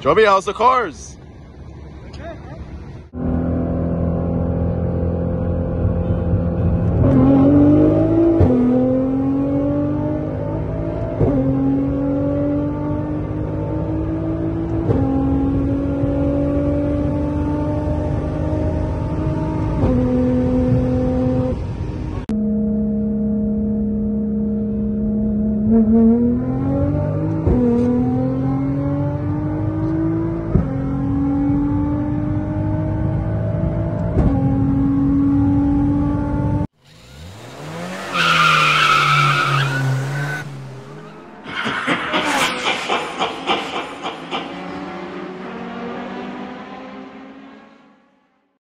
Joby, how's the cars? Mm-hmm.